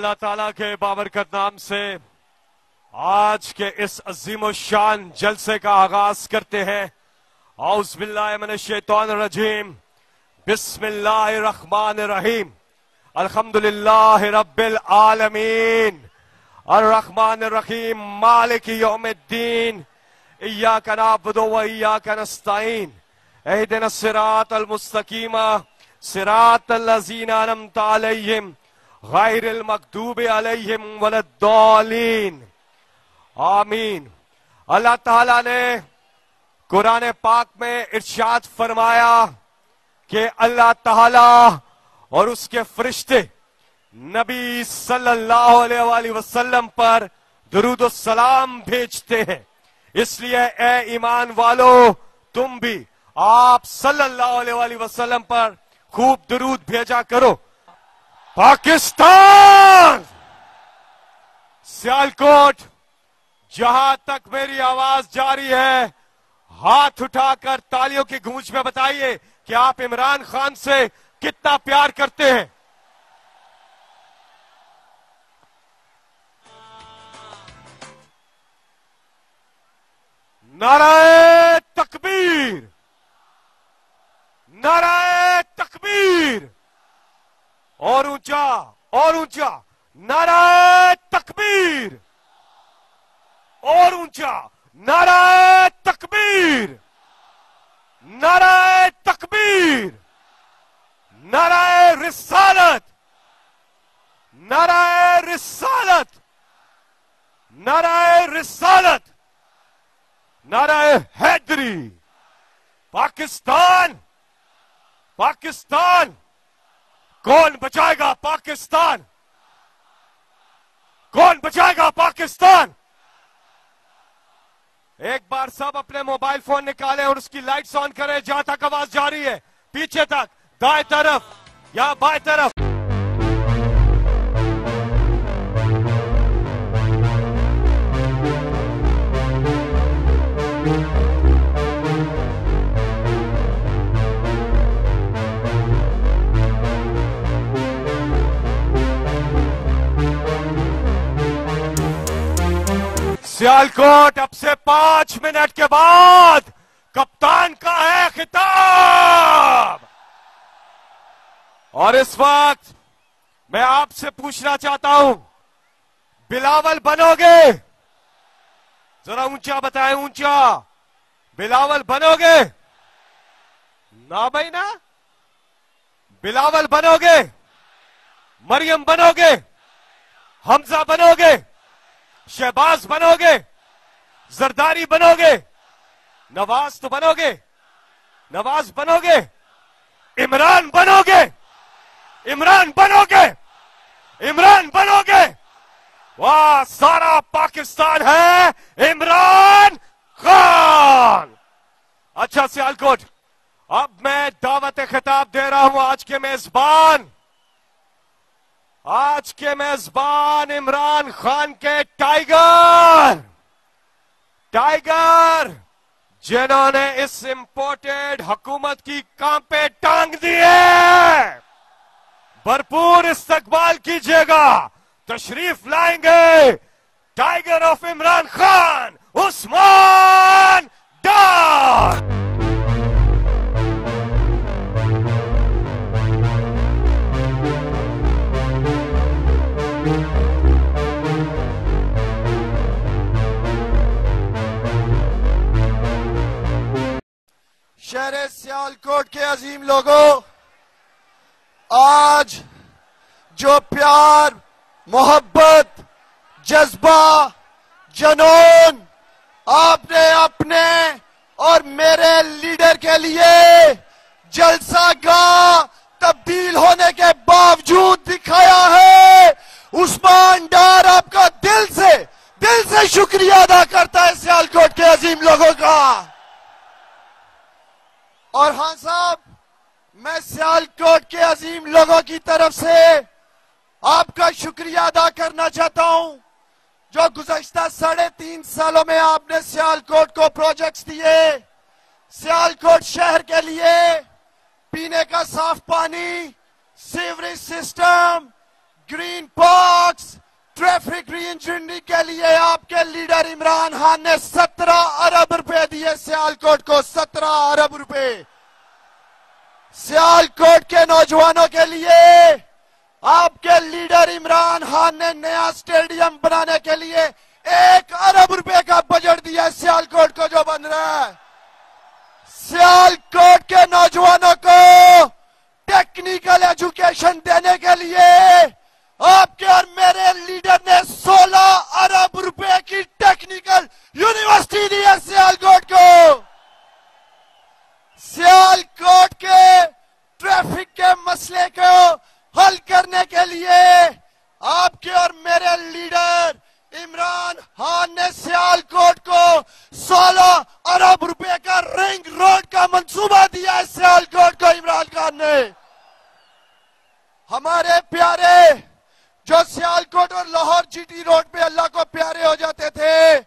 अल्लाह ताला के बाबरकत नाम से आज के इस अजीम शान जलसे का आगाज़ करते हैं। औसबिल्लामन शैतान रजीम। बिस्मिल्लाहमान रहीम अलहमदुल्ला रबिल आलमीन। अर्रहमान रहीम मालिक योमद्दीन। इया कनाबदो वैया कनस्ताइन एहदन सिरात अलमुस्तकीमा सिरात लजीना नम तालम गैर मकदूब अलहमदौलिन आमीन। अल्लाह ताला ने कुरान पाक में इर्शाद फरमाया कि अल्लाह ताला और उसके फरिश्ते नबी सल्लल्लाहु अलैहि वसल्लम पर दरुद सलाम भेजते हैं। इसलिए ए ईमान वालो, तुम भी आप सल्लल्लाहु अलैहि वसल्लम पर खूब दरूद भेजा करो। पाकिस्तान! सियालकोट, जहाँ तक मेरी आवाज़ जारी है, हाथ उठाकर तालियों की गूंज में बताइए कि आप इमरान खान से कितना प्यार करते हैं। नाराय तकबीर! नाराय तकबीर! और ऊँचा और ऊँचा नाराय तकबीर। और ऊँचा नाराय तकबीर। नाराय तकबीर। नाराय रिसालत। नाराय रिसालत। नाराय रिसालत। नाराय हैदरी। पाकिस्तान। पाकिस्तान। कौन बचाएगा पाकिस्तान? कौन बचाएगा पाकिस्तान? एक बार सब अपने मोबाइल फ़ोन निकालें और उसकी लाइट्स ऑन करें, जहाँ तक आवाज़ जारी है, पीछे तक, दाएँ तरफ़, या बाएँ तरफ़। सियालकोट, अब से पाँच मिनट के बाद कप्तान का है खिताब। और इस वक्त मैं आपसे पूछना चाहता हूँ, बिलावल बनोगे? जरा ऊँचा बताएँ, ऊँचा। बिलावल बनोगे? ना भाई ना? बिलावल बनोगे? मरियम बनोगे? हमजा बनोगे? शहबाज बनोगे, जरदारी बनोगे, नवाज़ तो बनोगे, नवाज़ बनोगे, इमरान बनोगे इमरान बनोगे इमरान बनोगे। वाह, सारा पाकिस्तान है, इमरान खान। अच्छा सियालकोट, अब मैं दावत खिताब दे रहा हूँ आज के मेजबान। आज के मेजबान इमरान खान के टाइगर। टाइगर, जिन्होंने इस इंपोर्टेड हुकूमत की कांपे टांग दिए भरपूर इस्तकबाल कीजिएगा। तशरीफ़ लाएँगे। टाइगर ऑफ़ इमरान खान, उस्मान डार शहर सियालकोट के अजीम लोगों। आज जो प्यार, मोहब्बत, जज्बा, जनून आपने अपने और मेरे लीडर के लिए जलसा गा तब्दील होने के बावजूद दिखाया है। उस्मान डार आपका दिल से दिल से शुक्रिया अदा करता है सियालकोट के अजीम लोगों का। और हाँ साहब, मैं सियालकोट के अजीम लोगों की तरफ़ से आपका शुक्रिया अदा करना चाहता हूँ, जो गुजश्ता साढ़े तीन सालों में आपने सियालकोट को प्रोजेक्ट्स दिए। सियालकोट शहर के लिए पीने का साफ़ पानी sewerage system green box traffic reengineering के लिए आपके लीडर इमरान खान ने 17 अरब रुपए दिए सियालकोट को 17 अरब रुपए। सियालकोट के नौजवानों के लिए आपके लीडर इमरान खान ने नया स्टेडियम बनाने के लिए एक अरब रुपए का बजट दिया सियालकोट को, जो बन रहा है। सियालकोट के नौजवानों को टेक्निकल एजुकेशन देने के लिए आपके और मेरे लीडर ने 16 अरब रुपए की टेक्निकल यूनिवर्सिटी दी है सियालकोट को। सियालकोट के ट्रैफ़िक के मसले को हल करने के लिए आपके और मेरे लीडर इमरान खान ने सियालकोट को 16 अरब रुपए का रिंग रोड का मंसूबा दिया है सियालकोट को, इमरान खान ने। हमारे प्यारे जो सियालकोट और लाहौर जीटी रोड पे अल्लाह को प्यारे हो जाते थे,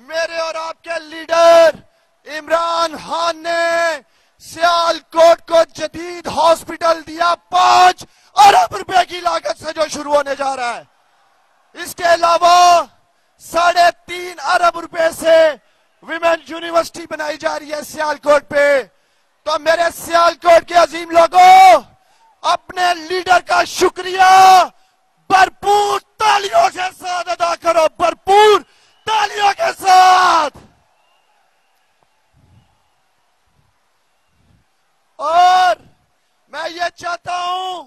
मेरे और आपके लीडर इमरान खान ने सियालकोट को जदीद हॉस्पिटल दिया पाँच अरब रुपए की लागत से जो शुरू होने जा रहा है। इसके अलावा साढ़े तीन अरब रुपए से विमेन यूनिवर्सिटी बनाई जा रही है सियालकोट पे। तो मेरे सियालकोट के अजीम लोगों, अपने लीडर का शुक्रिया। भरपूर तालियों के साथ अदा करो, भरपूर तालियों के साथ। और मैं ये चाहता हूँ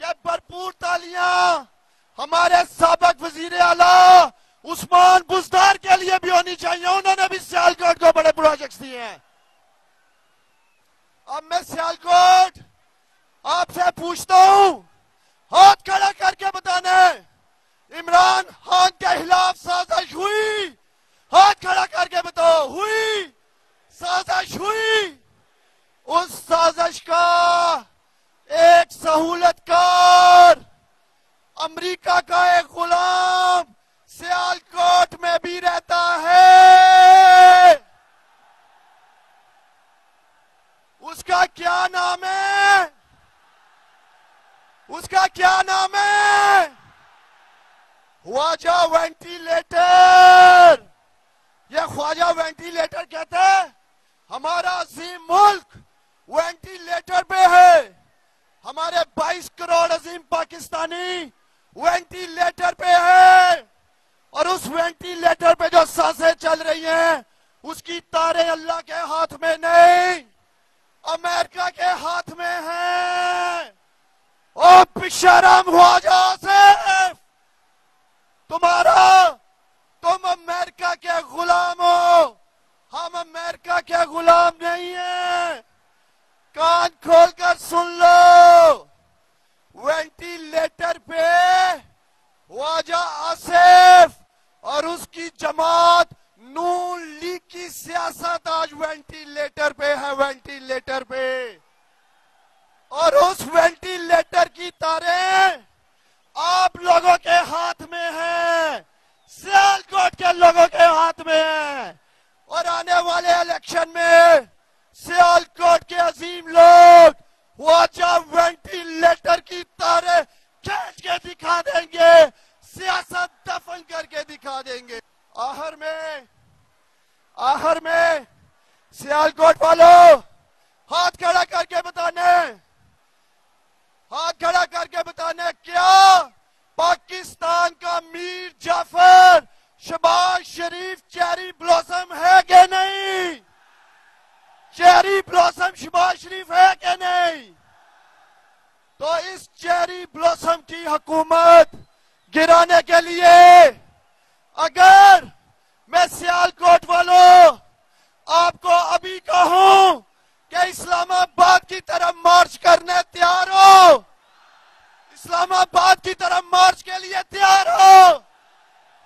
कि भरपूर तालियाँ हमारे सबक वज़ीर आला उस्मान बुजदार के लिए भी होनी चाहिए। उन्होंने भी सियालकोट को बड़े प्रोजेक्ट्स दिए हैं। अब मैं सियालकोट आपसे पूछता हूँ हाथ खड़ा करके बताना। है इमरान खान के खिलाफ साजिश हुई। हाथ खड़ा करके बताओ, हुई। साजिश हुई। उस साजिश का एक सहूलतकार अमेरिका का एक गुलाम सियालकोट में भी रहता है। उसका क्या नाम है? उसका क्या नाम है? ख्वाजा वेंटिलेटर। ये ख्वाजा वेंटिलेटर कहते हैं, हमारा अजीम मुल्क वेंटिलेटर पे है। हमारे 22 करोड़ अजीम पाकिस्तानी वेंटिलेटर पे है। और उस वेंटिलेटर पे जो साँसें चल रही हैं, उसकी तारे अल्लाह के हाथ में नहीं, अमेरिका के हाथ में है। ओ पिशरम हुआ जा सिर्फ़ तुम्हारा, तुम अमेरिका के गुलाम हो। हम अमेरिका के गुलाम नहीं है। कान खोलकर सुन लो। वेंटिलेटर पे वाजा आसिफ और उसकी जमात नून लीग की सियासत आज वेंटिलेटर पे है, वेंटिलेटर पे। और उस वेंटिलेटर की तारें आप लोगों के हाथ में है। सियालकोट के लोगों के हाथ में है। और आने वाले इलेक्शन में सियालकोट के अजीम लोग वो वाचा वेंटिलेटर की तारे खींच के दिखा देंगे। सियासत दफन करके दिखा देंगे। आहर में आहर में सियालकोट वालों, हाथ खड़ा करके बताने हाथ खड़ा करके बताने, क्या? पाकिस्तान का मीर जाफ़र, शबाज शरीफ चेरी ब्लॉसम है कि नहीं? चेरी ब्लॉसम शबाज शरीफ है कि नहीं? तो इस चेरी ब्लॉसम की हुकूमत गिराने के लिए, अगर मैं सियालकोट वालों आपको अभी कहूँ कि इस्लामाबाद की तरफ़ मार्च करने तैयार हो? इस्लामाबाद की तरफ़ मार्च के लिए तैयार हो?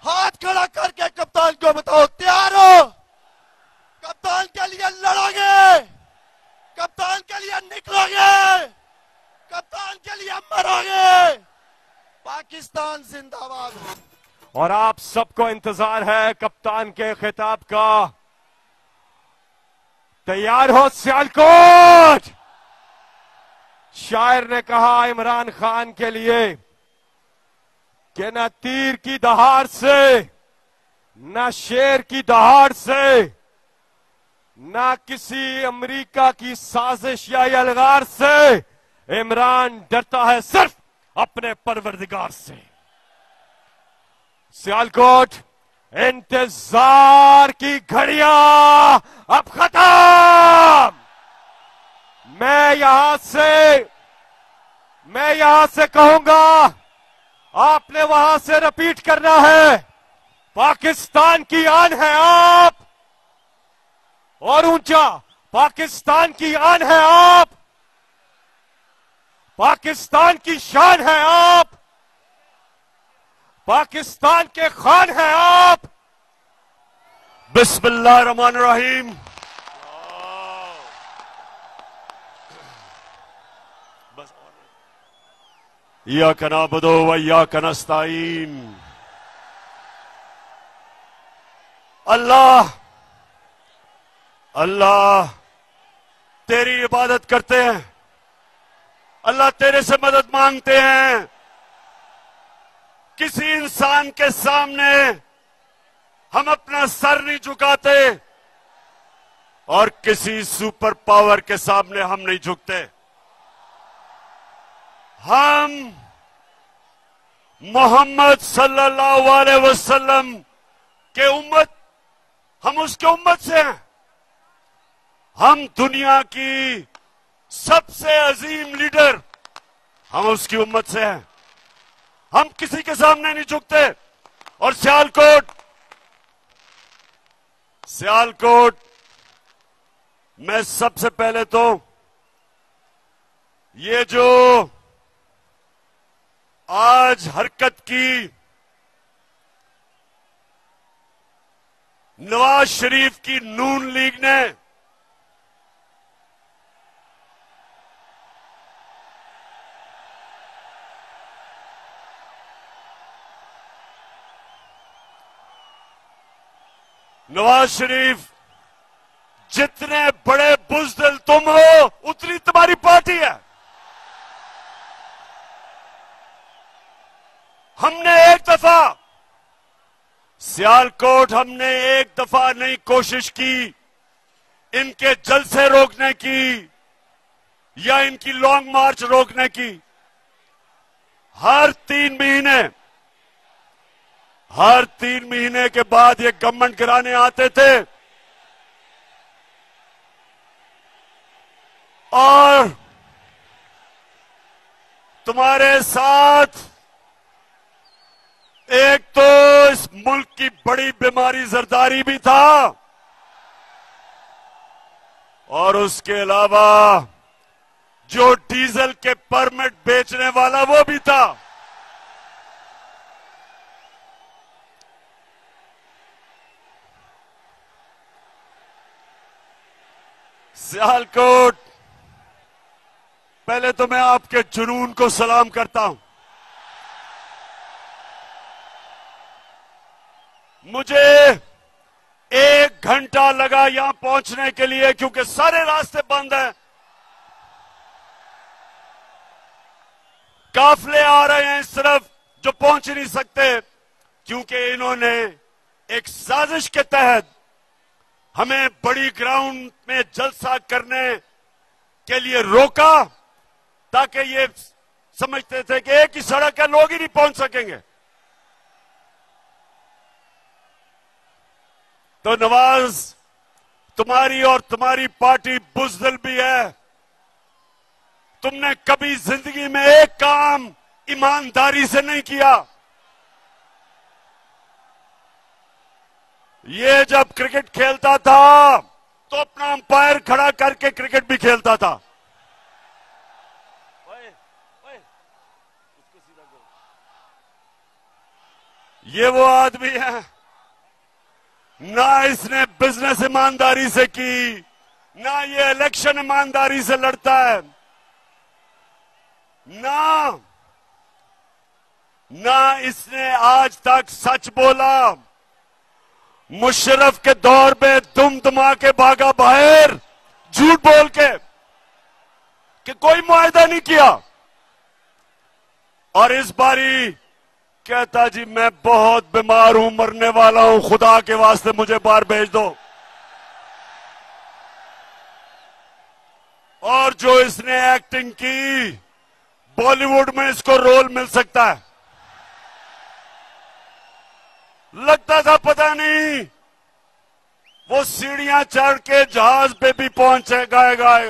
हाथ खड़ा करके कप्तान को बताओ, तैयार हो? कप्तान के लिए लड़ोगे? कप्तान के लिए निकलोगे? कप्तान के लिए मरोगे? पाकिस्तान जिंदाबाद। और आप सबको इंतज़ार है कप्तान के खिताब का। तैयार हो सियालकोट। शायर ने कहा, इमरान खान के लिए, कि न तीर की दहाड़ से, न शेर की दहाड़ से, न किसी अमेरिका की साजिश या अलगार से, इमरान डरता है सिर्फ़ अपने परवरदिगार से। सियालकोट इंतज़ार की घड़िया अब खत्म। मैं यहाँ से, मैं यहाँ से कहूँगा, आपने वहाँ से रिपीट करना है। पाकिस्तान की आन है आप। और ऊँचा, पाकिस्तान की आन है आप। पाकिस्तान की शान है आप। पाकिस्तान के खान हैं आप। बिस्मिल्लाह रहमान रहीम। बस या कना बदो व या कनस्ताइन अल्लाह अल्लाह, तेरी इबादत करते हैं। अल्लाह तेरे से मदद मांगते हैं। किसी इंसान के सामने हम अपना सर नहीं झुकाते और किसी सुपर पावर के सामने हम नहीं झुकते। हम मोहम्मद सल्लल्लाहु अलैहि वसल्लम के उम्मत, हम उसके उम्मत से हैं। हम दुनिया की सबसे अजीम लीडर हम उसकी उम्मत से हैं। हम किसी के सामने नहीं झुकते। और सियालकोट सियालकोट, मैं सबसे पहले तो ये जो आज हरकत की नवाज़ शरीफ की नून लीग ने नवाज़ शरीफ, जितने बड़े बुजदिल तुम हो, उतनी तुम्हारी पार्टी है। हमने एक दफ़ा, सियालकोट हमने एक दफ़ा नहीं कोशिश की, इनके जलसे रोकने की, या इनकी लॉन्ग मार्च रोकने की। हर तीन महीने हर तीन महीने के बाद ये गवर्नमेंट गिराने आते थे। और तुम्हारे साथ एक तो इस मुल्क की बड़ी बीमारी जरदारी भी था और उसके अलावा जो डीजल के परमिट बेचने वाला वो भी था। सियालकोट, पहले तो मैं आपके जुनून को सलाम करता हूँ। मुझे एक घंटा लगा यहाँ पहुँचने के लिए क्योंकि सारे रास्ते बंद हैं। काफले आ रहे हैं सिर्फ़ जो पहुँच नहीं सकते, क्योंकि इन्होंने एक साजिश के तहत हमें बड़ी ग्राउंड में जलसा करने के लिए रोका ताकि ये समझते थे कि एक ही सड़क है, लोग ही नहीं पहुँच सकेंगे। तो नवाज़, तुम्हारी और तुम्हारी पार्टी बुजदिल भी है। तुमने कभी ज़िंदगी में एक काम ईमानदारी से नहीं किया। ये जब क्रिकेट खेलता था तो अपना अंपायर खड़ा करके क्रिकेट भी खेलता था। ये वो आदमी है ना इसने बिज़नेस ईमानदारी से की ना ये इलेक्शन ईमानदारी से लड़ता है ना ना इसने आज तक सच बोला। मुशरफ के दौर में दुम दुमा के भागा बाहर झूठ बोल के कि कोई मुआयदा नहीं किया। और इस बारी कहता, जी, मैं बहुत बीमार हूँ, मरने वाला हूँ, खुदा के वास्ते मुझे बाहर भेज दो। और जो इसने एक्टिंग की, बॉलीवुड में इसको रोल मिल सकता है। लगता था पता नहीं। वो सीढ़ियाँ चढ़ के जहाज़ पे भी पहुँचे गाए गाए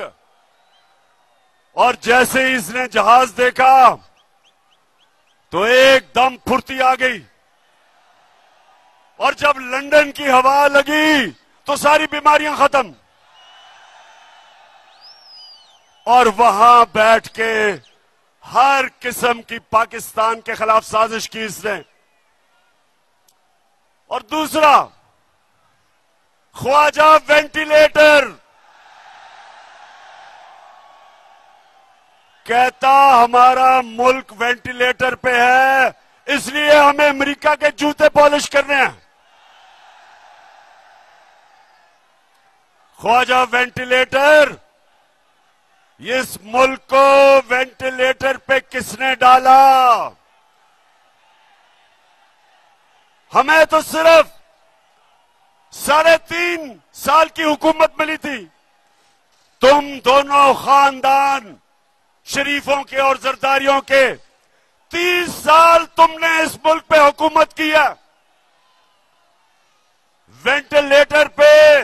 और जैसे ही इसने जहाज़ देखा तो एकदम फुर्ती आ गई। और जब लंदन की हवा लगी तो सारी बीमारियाँ खत्म। और वहाँ बैठ के हर किस्म की पाकिस्तान के खिलाफ साजिश की इसने। और दूसरा, ख्वाजा वेंटिलेटर। कहता, हमारा मुल्क वेंटिलेटर पे है, इसलिए हमें अमेरिका के जूते पॉलिश करने हैं। ख्वाजा वेंटिलेटर, इस मुल्क को वेंटिलेटर पे किसने डाला? हमें तो सिर्फ़ साढ़े तीन साल की हुकूमत मिली थी। तुम दोनों खानदान शरीफों के और जरदारियों के तीस साल तुमने इस मुल्क पे हुकूमत की है। वेंटिलेटर पे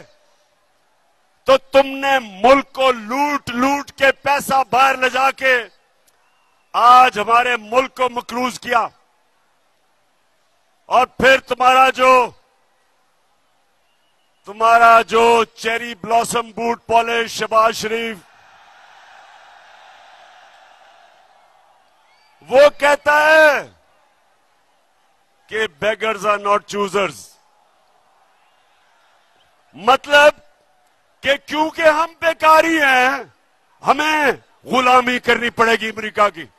तो तुमने मुल्क को लूट लूट के पैसा बाहर ले जाके आज हमारे मुल्क को मकरूज किया। और फिर तुम्हारा जो तुम्हारा जो cherry blossom boot polish, Shahbaz Sharif, वो कहता है कि बेगर्स आर नॉट चूजर्स मतलब कि क्योंकि हम बेकारी हैं, हमें गुलामी करनी पड़ेगी अमेरिका की।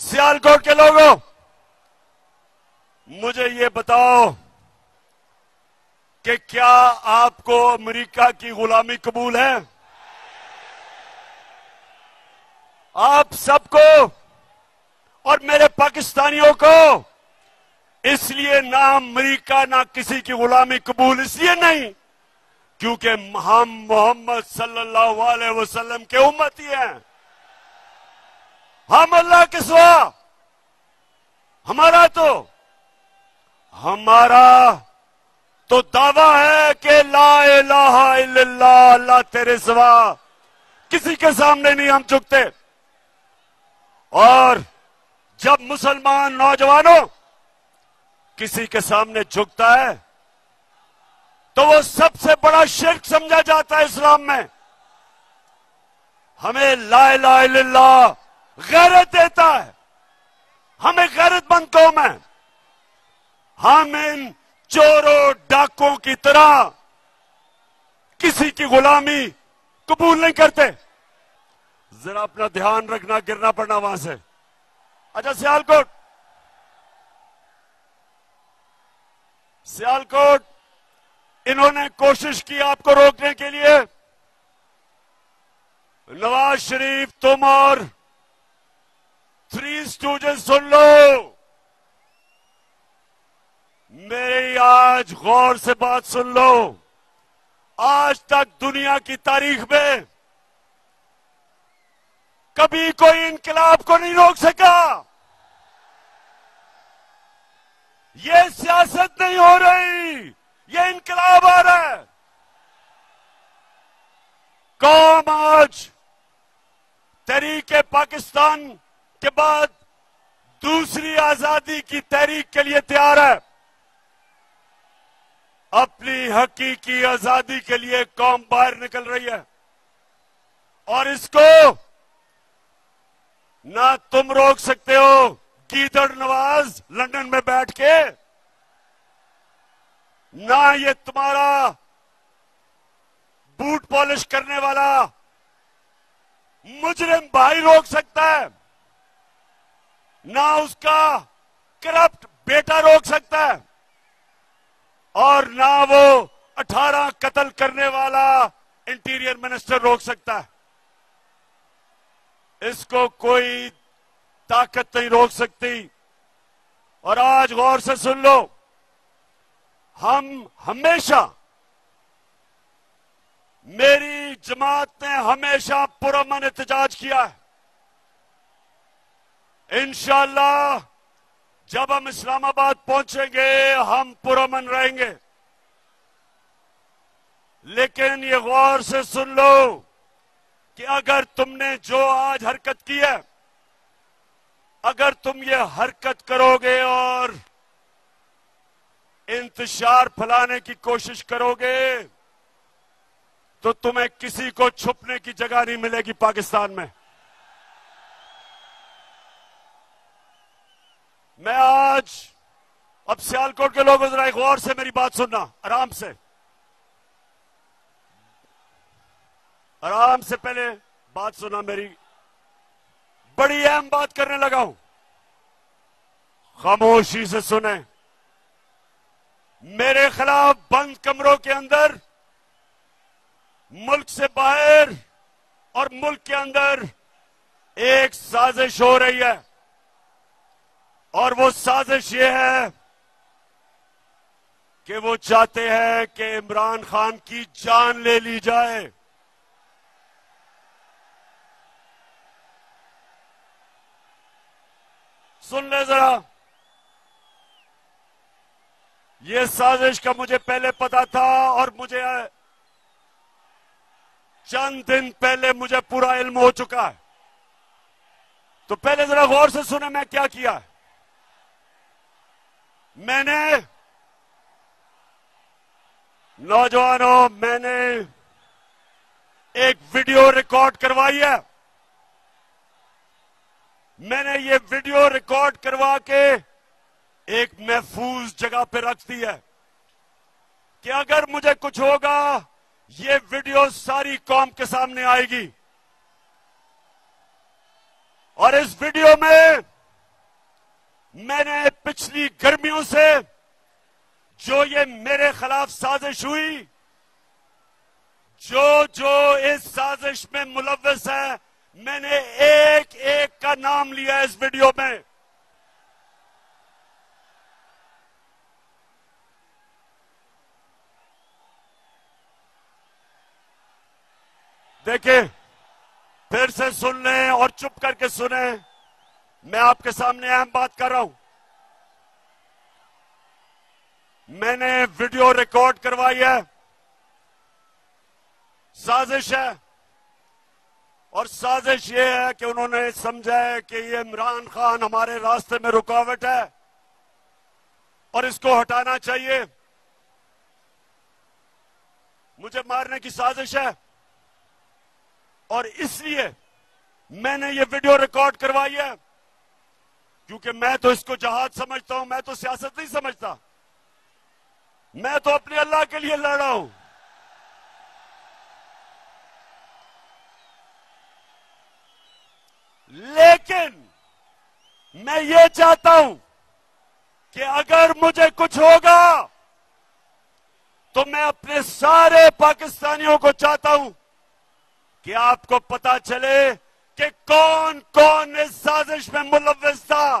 सियालकोट के लोगों मुझे ये बताओ कि क्या आपको अमेरिका की गुलामी कबूल है? आप सबको और मेरे पाकिस्तानियों को इसलिए ना अमरीका, ना किसी की गुलामी कबूल इसलिए नहीं, क्योंकि हम मोहम्मद सल्लल्लाहु अलैहि वसल्लम के उम्मती हैं। हम अल्लाह के सिवा, हमारा तो हमारा तो दावा है कि ला इलाहा अल्लाह तेरे सिवा किसी के सामने नहीं हम झुकते और जब मुसलमान नौजवानों किसी के सामने झुकता है तो वो सबसे बड़ा शिरक समझा जाता है इस्लाम में। हमें ला ला गैरत देता है। हमें गैरतमंद कौम है हम इन चोरों डाकों की तरह किसी की गुलामी कबूल नहीं करते। जरा अपना ध्यान रखना, गिरना पड़ना वहाँ से। अच्छा सियालकोट। सियालकोट, इन्होंने कोशिश की आपको रोकने के लिए। नवाज़ शरीफ, तुम और थ्री स्टूडेंट सुन लो। मेरी आज गौर से बात सुन लो। आज तक दुनिया की तारीख में कभी कोई इनकलाब को नहीं रोक सका। ये सियासत नहीं हो रही, ये इनकलाब आ रहा है। कौम आज तहरीक पाकिस्तान के बाद दूसरी आज़ादी की तहरीक के लिए तैयार है। अपनी हकीकी आज़ादी के लिए कौम बाहर निकल रही है। और इसको ना तुम रोक सकते हो गीदड़ नवाज़ लंदन में बैठ के, ना ये तुम्हारा बूट पॉलिश करने वाला मुजरिम भाई रोक सकता है, ना उसका करप्ट बेटा रोक सकता है। और ना वो 18 कत्ल करने वाला इंटीरियर मिनिस्टर रोक सकता है। इसको कोई ताकत नहीं रोक सकती। और आज गौर से सुन लो, हम हमेशा, मेरी जमात ने हमेशा पुरमन एहतजाज किया है। इंशाल्लाह जब हम इस्लामाबाद पहुँचेंगे, हम पुरमन रहेंगे। लेकिन ये गौर से सुन लो कि अगर तुमने जो आज हरकत की है, अगर तुम ये हरकत करोगे और इंतज़ार फैलाने की कोशिश करोगे तो तुम्हें किसी को छुपने की जगह नहीं मिलेगी पाकिस्तान में। मैं आज अब सियालकोट के लोगों जरा गौर से मेरी बात सुनना, आराम से। आराम से पहले बात सुना मेरी। बड़ी अहम बात करने लगा हूँ। खामोशी से सुने। मेरे खिलाफ बंद कमरों के अंदर, मुल्क से बाहर और मुल्क के अंदर एक साजिश हो रही है। और वो साजिश ये है कि वो चाहते हैं कि इमरान खान की जान ले ली जाए। सुन ले जरा। ये साजिश का मुझे पहले पता था और मुझे चंद दिन पहले मुझे पूरा इल्म हो चुका है। तो पहले जरा गौर से सुने मैं क्या किया है। मैंने नौजवानों, मैंने एक वीडियो रिकॉर्ड करवाई है। मैंने ये वीडियो रिकॉर्ड करवा के एक महफूज जगह पे रख दी है कि अगर मुझे कुछ होगा, ये वीडियो सारी कौम के सामने आएगी। और इस वीडियो में मैंने पिछली से जो ये मेरे खिलाफ साजिश हुई, जो जो इस साजिश में मुलविस है, मैंने एक एक का नाम लिया इस वीडियो में। देखिए, फिर से सुन लें और चुप करके सुने। मैं आपके सामने अहम बात कर रहा हूँ। मैंने वीडियो रिकॉर्ड करवाई है। साजिश है। और साजिश ये है कि उन्होंने समझा है कि ये इमरान खान हमारे रास्ते में रुकावट है और इसको हटाना चाहिए। मुझे मारने की साजिश है। और इसलिए मैंने ये वीडियो रिकॉर्ड करवाई है। क्योंकि मैं तो इसको जहाज़ समझता हूँ, मैं तो सियासत नहीं समझता। मैं तो अपने अल्लाह के लिए लड़ रहा हूँ। लेकिन मैं ये चाहता हूँ कि अगर मुझे कुछ होगा तो मैं अपने सारे पाकिस्तानियों को चाहता हूँ कि आपको पता चले कि कौन कौन इस साजिश में मुलविस था।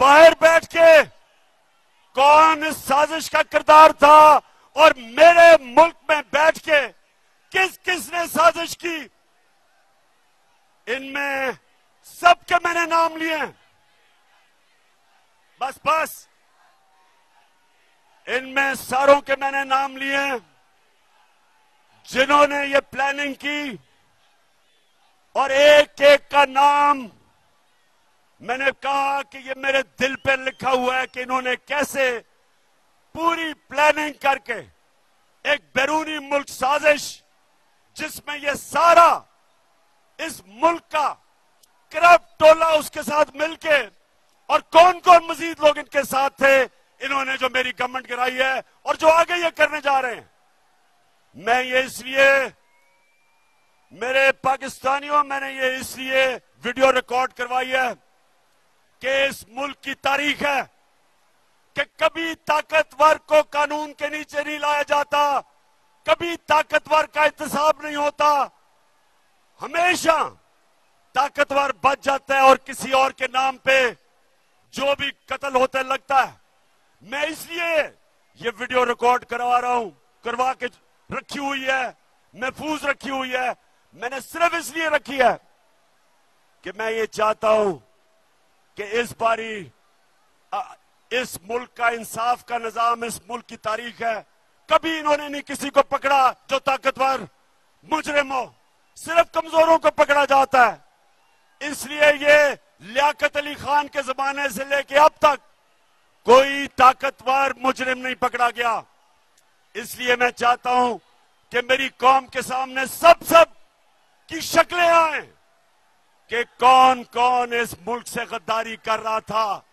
बाहर बैठ के कौन इस साजिश का किरदार था और मेरे मुल्क में बैठ के किस किस ने साजिश की? इनमें सबके मैंने नाम लिए बस बस। इनमें सारों के मैंने नाम लिए जिन्होंने ये प्लानिंग की और एक एक का नाम मैंने कहा कि ये मेरे दिल पे लिखा हुआ है कि इन्होंने कैसे पूरी प्लानिंग करके एक बैरूनी मुल्क साजिश, जिसमें ये सारा इस मुल्क का करप्ट टोला उसके साथ मिलके और कौन कौन मजीद लोग इनके साथ थे, इन्होंने जो मेरी गवर्नमेंट गिराई है और जो आगे ये करने जा रहे हैं। मैं ये इसलिए, मेरे पाकिस्तानियों, मैंने ये इसलिए वीडियो रिकॉर्ड करवाई है कि इस मुल्क की तारीख है कि कभी ताकतवर को कानून के नीचे नहीं लाया जाता, कभी ताकतवर का इंतज़ाम नहीं होता। हमेशा ताकतवर बच जाता है और किसी और के नाम पे जो भी कत्ल होते लगता है। मैं इसलिए ये वीडियो रिकॉर्ड करवा रहा हूँ, करवा के रखी हुई है, महफूज रखी हुई है। मैंने सिर्फ़ इसलिए रखी है कि मैं ये चाहता हूँ कि इस बारी इस मुल्क का इंसाफ का निज़ाम, इस मुल्क की तारीख है। कभी इन्होंने नहीं किसी को पकड़ा जो ताकतवर, मुजरिम हो सिर्फ़ कमजोरों को पकड़ा जाता है। इसलिए ये लियाकत अली खान के जमाने से लेके अब तक कोई ताकतवर, मुजरिम नहीं पकड़ा गया। इसलिए मैं चाहता हूँ कि मेरी कौम के सामने सब सब की शक्लें आए। कि कौन कौन इस मुल्क से गद्दारी कर रहा था?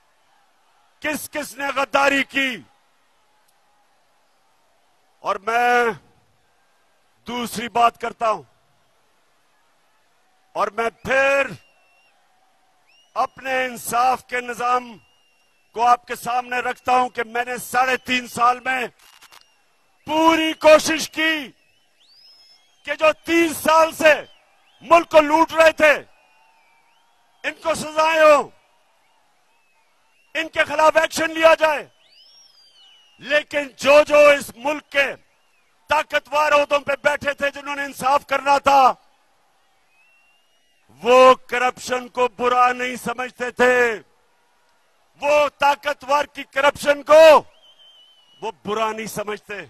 किस किस ने गद्दारी की? और मैं दूसरी बात करता हूँ। और मैं फिर अपने इंसाफ के निज़ाम को आपके सामने रखता हूँ कि मैंने साढ़े तीन साल में पूरी कोशिश की कि जो तीस साल से मुल्क को लूट रहे थे इनको सजाएँ हो। इनके खिलाफ एक्शन लिया जाए। लेकिन जो जो इस मुल्क के ताकतवर उहदों पे बैठे थे जिन्होंने इंसाफ करना था, वो करप्शन को बुरा नहीं समझते थे। वो ताकतवर की करप्शन को वो बुरा नहीं समझते।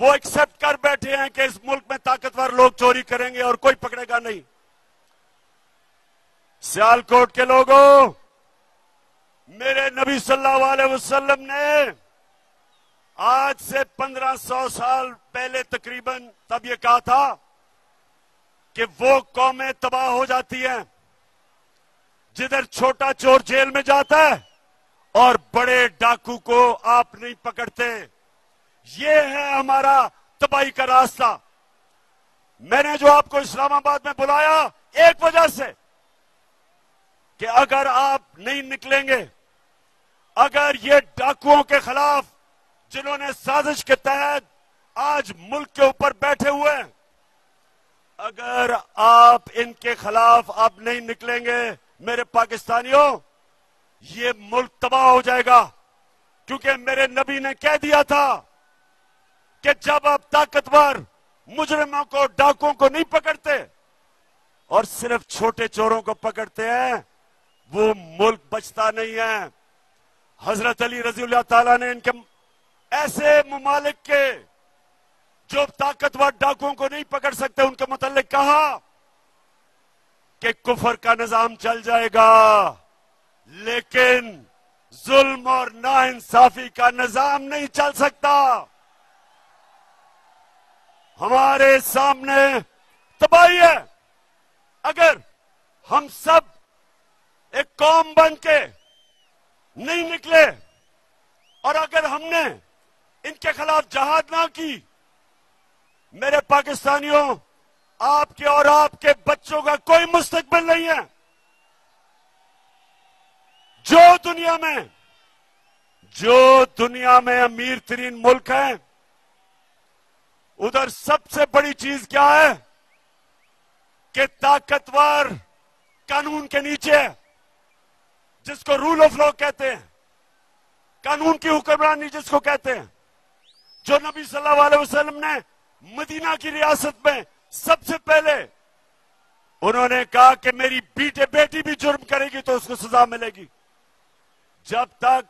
वो एक्सेप्ट कर बैठे हैं कि इस मुल्क में ताकतवर लोग चोरी करेंगे और कोई पकड़ेगा नहीं। सियालकोट के लोगों, मेरे नबी सल्लल्लाहु अलैहि वसल्लम ने आज से 1500 साल पहले तकरीबन तब ये कहा था कि वो कौमें तबाह हो जाती हैं, जिधर छोटा चोर जेल में जाता है और बड़े डाकू को आप नहीं पकड़ते। ये है हमारा तबाही का रास्ता। मैंने जो आपको इस्लामाबाद में बुलाया, एक वजह से कि अगर आप नहीं निकलेंगे, अगर ये डाकुओं के खिलाफ, जिन्होंने साजिश के तहत आज मुल्क के ऊपर बैठे हुए हैं, अगर आप इनके खिलाफ अब नहीं निकलेंगे, मेरे पाकिस्तानियों, ये मुल्क तबाह हो जाएगा। क्योंकि मेरे नबी ने कह दिया था कि जब आप ताकतवर मुजरिमों को डाकुओं को नहीं पकड़ते, और सिर्फ़ छोटे चोरों को पकड़ते हैं वो मुल्क बचता नहीं है। हज़रत अली रज़ी ताला ने इनके ऐसे ममालिक के जो ताकतवर डाकुओं को नहीं पकड़ सकते, उनके मुतलिक कहा कि कुफर का निज़ाम चल जाएगा, लेकिन जुल्म और नाइंसाफी का निज़ाम नहीं चल सकता। हमारे सामने तबाही है। अगर हम सब एक कौम बन के नहीं निकले। और अगर हमने इनके खिलाफ जहाद ना की, मेरे पाकिस्तानियों, आपके और आपके बच्चों का कोई मुस्तकबिल नहीं है। जो दुनिया में, जो दुनिया में अमीर तरीन मुल्क है, उधर सबसे बड़ी चीज़ क्या है? कि ताकतवर कानून के नीचे जिसको रूल ऑफ़ लॉ कहते हैं, कानून की हुक्मरानी जिसको कहते हैं, जो नबी सल्लल्लाहु अलैहि वसल्लम ने मदीना की रियासत में सबसे पहले उन्होंने कहा कि मेरी बेटे बेटी भी जुर्म करेगी तो उसको सजा मिलेगी। जब तक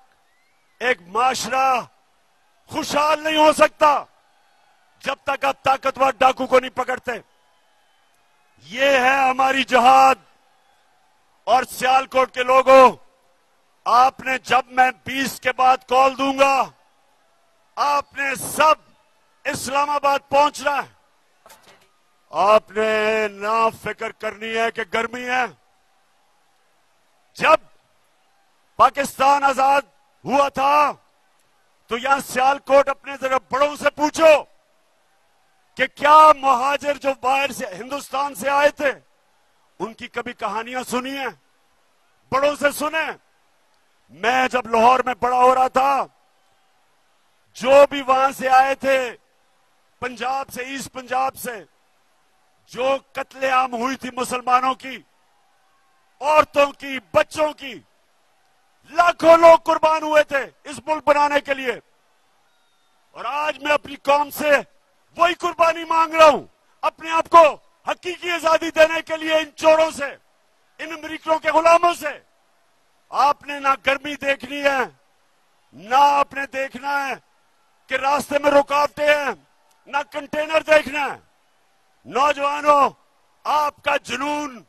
एक माशरा खुशहाल नहीं हो सकता, जब तक आप ताकतवर डाकू को नहीं पकड़ते। ये है हमारी जहाद और सियालकोट के लोगों आपने जब मैं 20 के बाद कॉल दूँगा, आपने सब इस्लामाबाद पहुँचना है। आपने ना फ़िक्र करनी है कि गर्मी है। जब पाकिस्तान आज़ाद हुआ था तो यहाँ सियालकोट अपने जरा बड़ों से पूछो कि क्या मुहाजिर जो बाहर से हिंदुस्तान से आए थे, उनकी कभी कहानियाँ सुनी है? बड़ों से सुने मैं जब लाहौर में बड़ा हो रहा था, जो भी वहाँ से आए थे, पंजाब से, ईस्ट पंजाब से, जो कत्लेआम हुई थी मुसलमानों की, औरतों की, बच्चों की, लाखों लोग कुर्बान हुए थे इस मुल्क बनाने के लिए। और आज मैं अपनी कौम से वही कुर्बानी मांग रहा हूँ, अपने आप को हकीकी आज़ादी देने के लिए इन चोरों से, इन अमरीकियों के गुलामों से। आपने ना गर्मी देखनी है, ना आपने देखना है कि रास्ते में रुकावटें हैं, ना कंटेनर देखना है। नौजवानों, आपका जुनून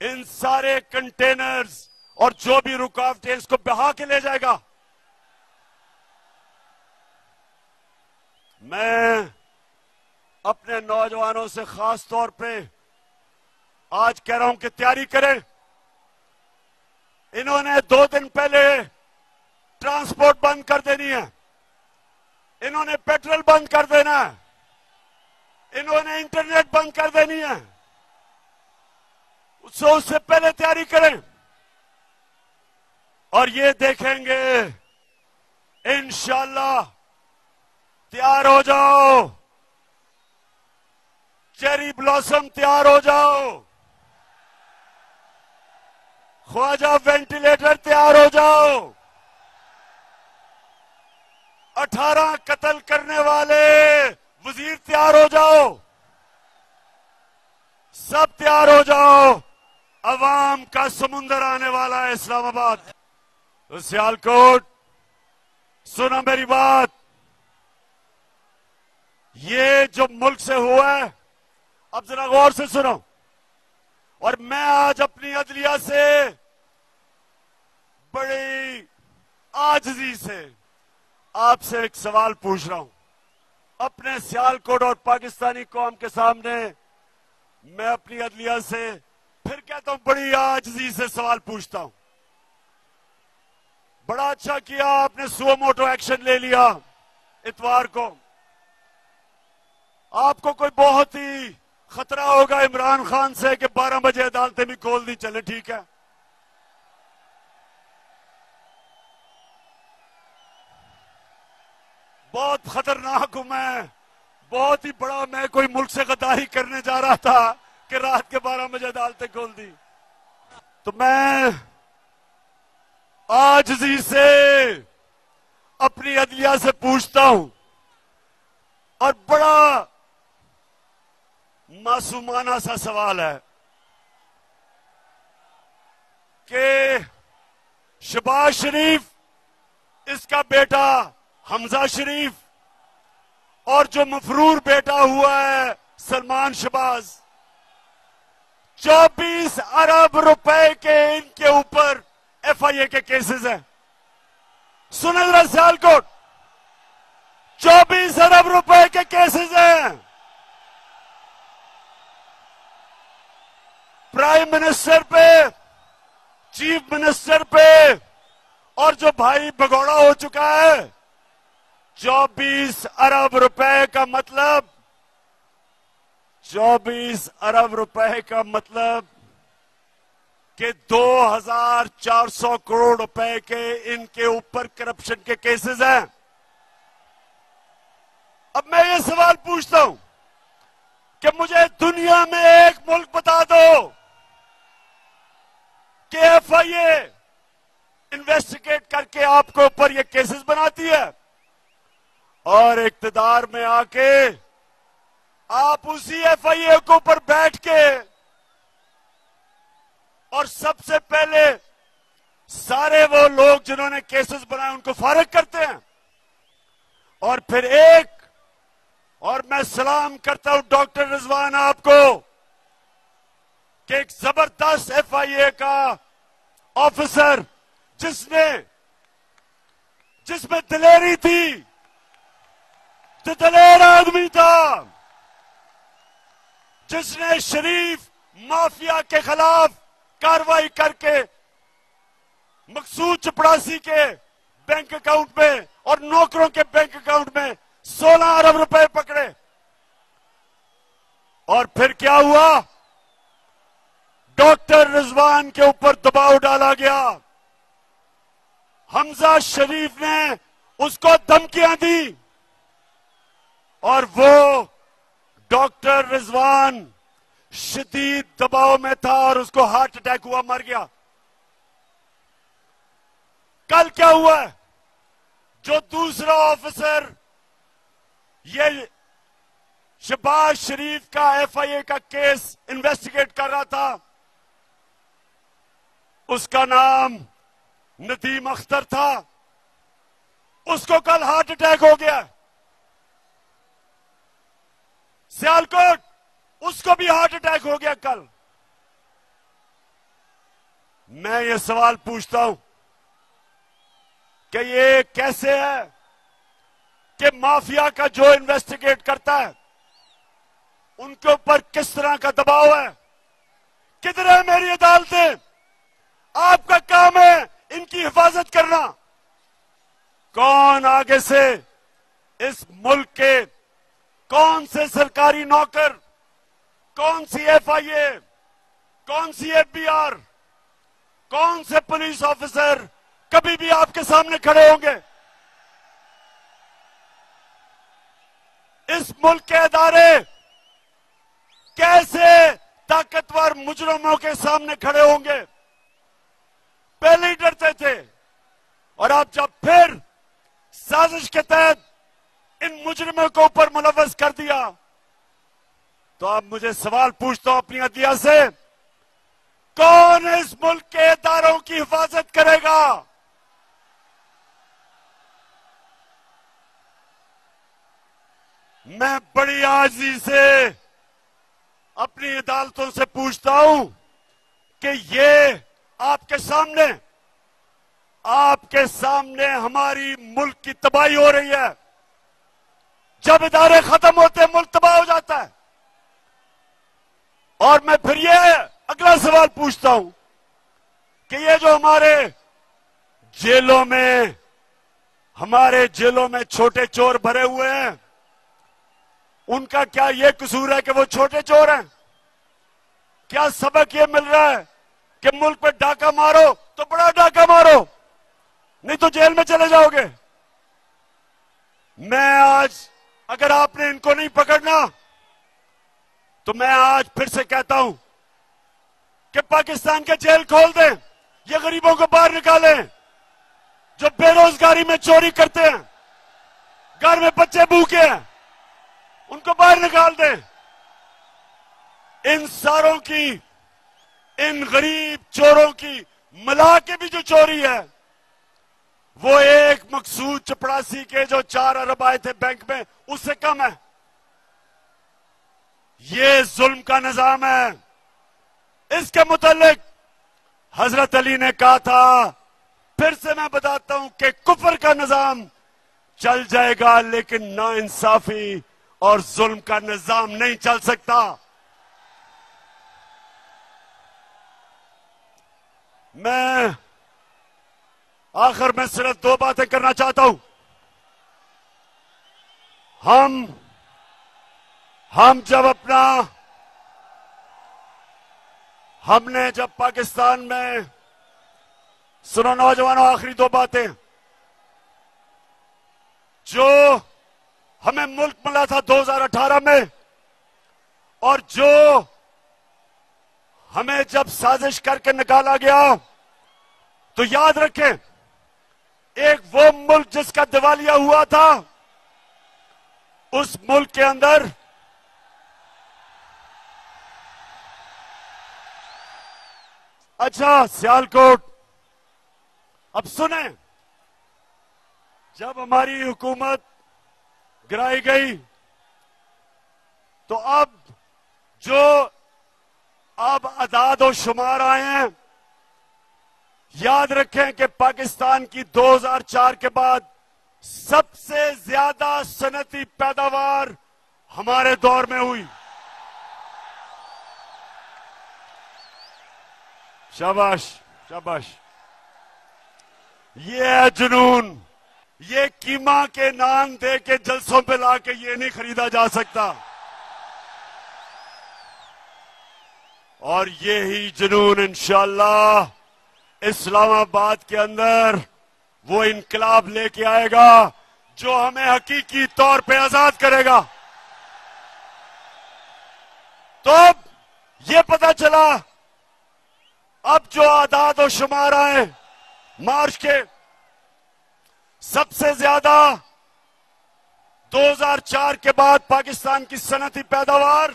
इन सारे कंटेनर्स और जो भी रुकावटें इसको बहा के ले जाएगा। मैं अपने नौजवानों से खास तौर पे आज कह रहा हूँ कि तैयारी करें। इन्होंने दो दिन पहले ट्रांसपोर्ट बंद कर देनी है। इन्होंने पेट्रोल बंद कर देना है। इन्होंने इंटरनेट बंद कर देनी है। उससे उससे पहले तैयारी करें। और ये देखेंगे, इंशाल्लाह, तैयार हो जाओ। चेरी ब्लॉसम तैयार हो जाओ। ख्वाजा वेंटिलेटर तैयार हो जाओ। अठारह कत्ल करने वाले वज़ीर तैयार हो जाओ। सब तैयार हो जाओ। अवाम का समुंदर आने वाला है इस्लामाबाद। तो सियालकोट, सुना मेरी बात। ये जो मुल्क से हुआ है, अब जरा गौर से सुनो। और मैं आज अपनी अदलिया से बड़ी आजजी से आपसे एक सवाल पूछ रहा हूँ। अपने सियालकोट और पाकिस्तानी कौम के सामने मैं अपनी अदलिया से फिर कहता हूँ, बड़ी आजजी से सवाल पूछता हूँ। बड़ा अच्छा किया आपने सुओ मोटो एक्शन ले लिया इतवार को। आपको कोई बहुत ही खतरा होगा इमरान खान से कि 12 बजे अदालतें भी खोल दी, चले ठीक है। बहुत खतरनाक हूँ मैं। बहुत ही बड़ा मैं कोई मुल्क से गद्दारी करने जा रहा था कि रात के 12 बजे अदालतें खोल दी। तो मैं आज जी से अपनी अदलिया से पूछता हूँ और बड़ा मासूमाना सा सवाल है कि शबाज शरीफ, इसका बेटा हमजा शरीफ और जो मफरूर बेटा हुआ है सलमान शबाज 24 अरब रुपए के इनके ऊपर एफआईए के केसेस हैं। सुने जरा सियालकोट 24 अरब रुपए के केसेस हैं। प्राइम मिनिस्टर पे, चीफ मिनिस्टर पे और जो भाई भगौड़ा हो चुका है 24 अरब रुपए का मतलब 24 अरब रुपए का मतलब कि 2,400 करोड़ रुपए के इनके ऊपर करप्शन के केसेस हैं। अब मैं ये सवाल पूछता हूँ कि मुझे दुनिया में एक मुल्क बता दो कि एफआईए इन्वेस्टिगेट करके आपके ऊपर ये केसेस बनाती है। और इकतदार में आके आप उसी एफ़ आई ए के ऊपर बैठ के और सबसे पहले सारे वो लोग जिन्होंने केसेस बनाए उनको फारग करते हैं। और फिर एक, और मैं सलाम करता हूँ डॉक्टर रिजवान आपको कि एक ज़बरदस्त एफआईए का ऑफिसर जिसने, जिसमें दिलेरी थी जो दलेर आदमी था। जिसने शरीफ माफिया के खिलाफ कार्रवाई करके मकसूद चपड़ासी के बैंक अकाउंट में और नौकरों के बैंक अकाउंट में 16 अरब रुपए पकड़े। और फिर क्या हुआ? डॉक्टर रिजवान के ऊपर दबाव डाला गया। हमजा शरीफ ने उसको धमकियाँ दी। और वो डॉक्टर रिजवान शदीद दबाव में था और उसको हार्ट अटैक हुआ, मर गया। कल क्या हुआ? जो दूसरा ऑफिसर, ये शबाज शरीफ का एफआईए का केस इन्वेस्टिगेट कर रहा था, उसका नाम नदीम अख्तर था। उसको कल हार्ट अटैक हो गया। सियालकोट, उसको भी हार्ट अटैक हो गया कल। मैं ये सवाल पूछता हूँ कि ये कैसे है कि माफिया का जो इन्वेस्टिगेट करता है, उनके ऊपर किस तरह का दबाव है? किधर है मेरी अदालतें? आपका काम है इनकी हिफाजत करना। कौन आगे से इस मुल्क के कौन से सरकारी नौकर, कौन सी एफआईए, कौन सी एफबीआर, कौन से पुलिस ऑफिसर कभी भी आपके सामने खड़े होंगे? इस मुल्क के अदारे कैसे ताकतवर मुजरमों के सामने खड़े होंगे? पहले ही डरते थे। और आप जब फिर साजिश के तहत इन मुजरमों को ऊपर मुलवस कर दिया। तो आप मुझे सवाल पूछता हूँ अपनी अदिया से, कौन इस मुल्क के इदारों की हिफाजत करेगा? मैं बड़ी आजी से अपनी अदालतों से पूछता हूँ कि ये आपके सामने आपके सामने हमारी मुल्क की तबाही हो रही है। जब इदारे खत्म होते मुल्क तबाह हो जाता है। और मैं फिर ये अगला सवाल पूछता हूँ कि ये जो हमारे जेलों में, हमारे जेलों में छोटे चोर भरे हुए हैं, उनका क्या ये कसूर है कि वो छोटे चोर हैं? क्या सबक ये मिल रहा है कि मुल्क में डाका मारो तो बड़ा डाका मारो, नहीं तो जेल में चले जाओगे? मैं आज अगर आपने इनको नहीं पकड़ना तो मैं आज फिर से कहता हूँ कि पाकिस्तान के जेल खोल दें, ये गरीबों को बाहर निकालें, जो बेरोजगारी में चोरी करते हैं, घर में बच्चे भूखे हैं, उनको बाहर निकाल दें। इन सारों की, इन गरीब चोरों की मिला के भी जो चोरी है वो एक मकसूद चपड़ासी के जो चार अरब आए थे बैंक में, उससे कम है। ये जुल्म का निज़ाम है। इसके मुतलिक हज़रत अली ने कहा था, फिर से मैं बताता हूँ कि कुफर का निज़ाम चल जाएगा, लेकिन ना इंसाफी और जुल्म का निज़ाम नहीं चल सकता। मैं आखिर मैं सिर्फ़ दो बातें करना चाहता हूँ। हम हम जब अपना, हमने जब पाकिस्तान में, सुनो नौजवानों, आखिरी दो बातें। जो हमें मुल्क मिला था 2018 में, और जो हमें जब साजिश करके निकाला गया तो याद रखें एक वो मुल्क जिसका दिवालिया हुआ था, उस मुल्क के अंदर अच्छा सियालकोट, अब सुने, जब हमारी हुकूमत गिराई गई तो अब जो, अब अदाद और शुमार आए हैं याद रखें कि पाकिस्तान की 2004 के बाद सबसे ज़्यादा सनती पैदावार हमारे दौर में हुई। शाबाश शाबाश। ये है जुनून, ये कीमा के नाम दे के जलसों पे ला के ये नहीं खरीदा जा सकता। और ये ही जुनून, इंशाल्लाह। इस्लामाबाद के अंदर वो इनकलाब लेके आएगा जो हमें हकीकी तौर पे आज़ाद करेगा। तो अब ये पता चला, अब जो आदाद और शुमार आए मार्च के, सबसे ज़्यादा 2004 के बाद पाकिस्तान की सनती पैदावार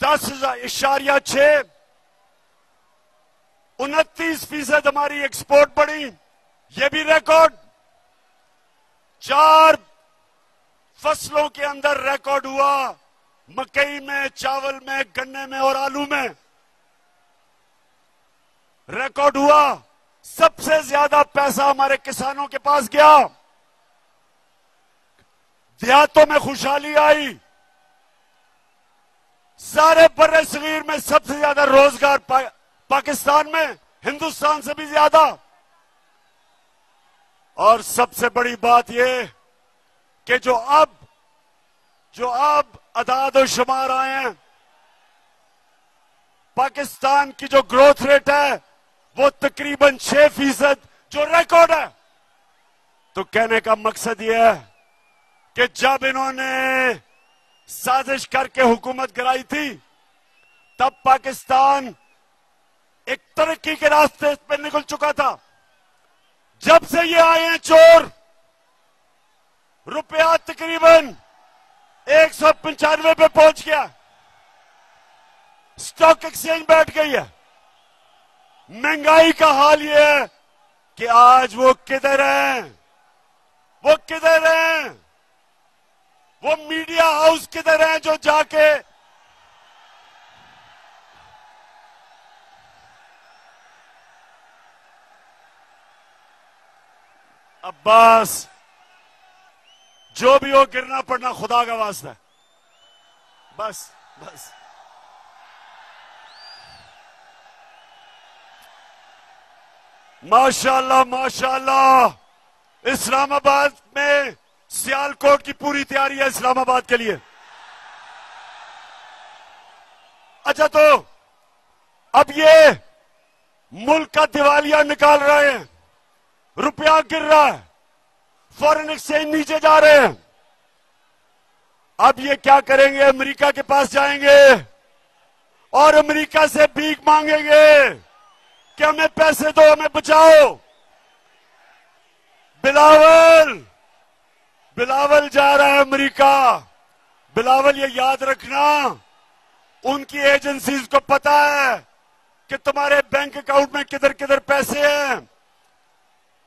दस हज़ार, इशारिया छह उनतीस फ़ीसद हमारी एक्सपोर्ट बढ़ी। ये भी रिकॉर्ड चार फ़सलों के अंदर रिकॉर्ड हुआ। मकई में चावल में गन्ने में और आलू में। रिकॉर्ड हुआ। सबसे ज़्यादा पैसा हमारे किसानों के पास गया। देहातों में खुशहाली आई। सारे बर्रे शरीर में सबसे ज़्यादा रोज़गार पा, पाकिस्तान में, हिंदुस्तान से भी ज़्यादा। और सबसे बड़ी बात यह कि जो अब जो अब अदाद और शुमार आए हैं, पाकिस्तान की जो ग्रोथ रेट है, वो तकरीबन छह फ़ीसद, जो रिकॉर्ड है। तो कहने का मकसद यह है कि जब इन्होंने साजिश करके हुकूमत गिराई थी, तब पाकिस्तान एक तरक्की के रास्ते पर निकल चुका था। जब से ये आए हैं चोर, रुपया तकरीबन एक सौ पंचानवे पे पहुँच गया। स्टॉक एक्सचेंज बैठ गई है। महँगाई का हाल यह है कि आज वो किधर हैं? वो किधर हैं? वो मीडिया हाउस किधर हैं जो जाके अब्बास, जो भी हो, गिरना पड़ना खुदा का वास्ता है। बस बस। माशाल्लाह माशाल्लाह। इस्लामाबाद में सियालकोट की पूरी तैयारी है इस्लामाबाद के लिए। अच्छा तो अब ये मुल्क का दिवालिया निकाल रहे हैं। रुपया गिर रहा है। फॉरेन एक्सचेंज नीचे जा रहे हैं। अब ये क्या करेंगे? अमेरिका के पास जाएँगे और अमेरिका से भीख मांगेंगे कि हमें पैसे दो, हमें बचाओ। बिलावल बिलावल जा रहा है अमेरिका। बिलावल, ये याद रखना, उनकी एजेंसीज को पता है कि तुम्हारे बैंक अकाउंट में किधर किधर पैसे हैं।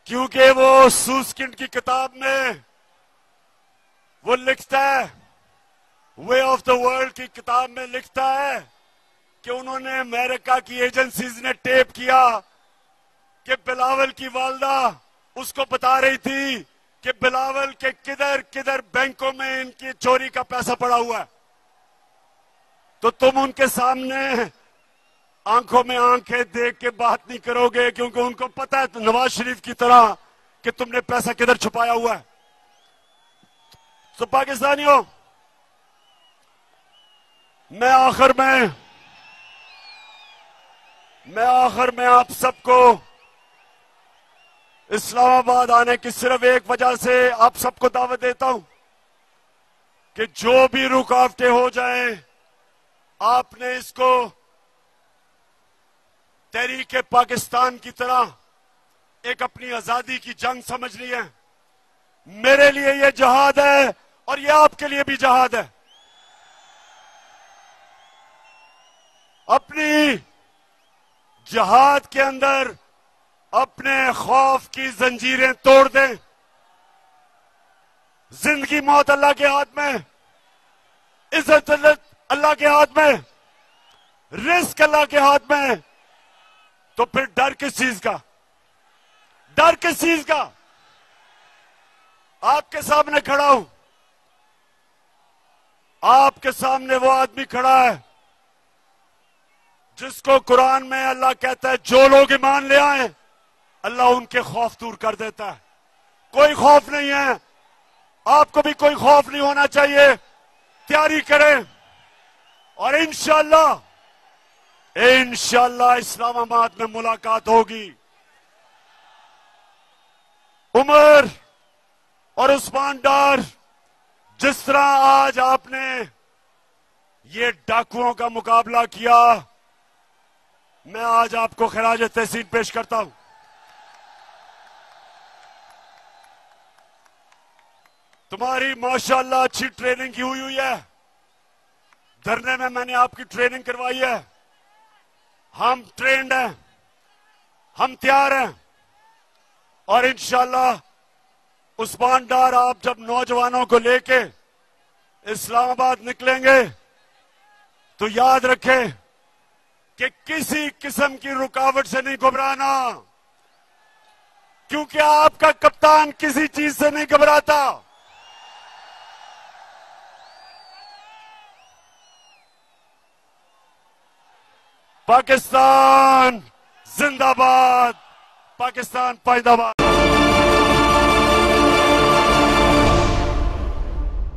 क्योंकि वो सूसकिंड की किताब में वो लिखता है वे ऑफ़ द वर्ल्ड की किताब में लिखता है कि उन्होंने अमेरिका की एजेंसीज ने टेप किया कि बिलावल की वालदा उसको बता रही थी कि बिलावल के किधर किधर बैंकों में इनकी चोरी का पैसा पड़ा हुआ है। तो तुम उनके सामने आँखों में आँखें देख के बात नहीं करोगे, क्योंकि उनको पता है तो नवाज़ शरीफ की तरह कि तुमने पैसा किधर छुपाया हुआ है। तो पाकिस्तानियों, मैं आखिर में, मैं आखिर में आप सबको इस्लामाबाद आने की सिर्फ़ एक वजह से आप सबको दावत देता हूँ कि जो भी रुकावटें हो जाएँ, आपने इसको तहरीक पाकिस्तान की तरह एक अपनी आज़ादी की जंग समझ ली है। मेरे लिए यह जहाद है और यह आपके लिए भी जहाद है। अपनी जहाद के अंदर अपने खौफ की जंजीरें तोड़ दें। ज़िंदगी मौत अल्लाह के हाथ में, इज़्ज़त अल्लाह के हाथ में, रिस्क अल्लाह के हाथ में तो फिर डर किस चीज़ का? डर किस चीज़ का? आपके सामने खड़ा हूँ। आपके सामने वो आदमी खड़ा है, जिसको कुरान में अल्लाह कहता है, जो लोग ईमान ले आए, अल्लाह उनके खौफ दूर कर देता है। कोई खौफ नहीं है। आपको भी कोई खौफ नहीं होना चाहिए। तैयारी करें। और इंशाल्लाह इंशाल्लाह इस्लामाबाद में मुलाकात होगी। उमर और उस्मान डार, जिस तरह आज आपने ये डाकुओं का मुकाबला किया, मैं आज आपको खराज तहसीन पेश करता हूँ। तुम्हारी माशाल्लाह अच्छी ट्रेनिंग की हुई हुई है। धरने में मैंने आपकी ट्रेनिंग करवाई है। हम ट्रेंड हैं, हम तैयार हैं। और इंशाल्लाह उस्मान डार आप जब नौजवानों को लेके इस्लामाबाद निकलेंगे तो याद रखें कि किसी किस्म की रुकावट से नहीं घबराना। क्योंकि आपका कप्तान किसी चीज़ से नहीं घबराता। पाकिस्तान जिंदाबाद पाकिस्तान पाइंदाबाद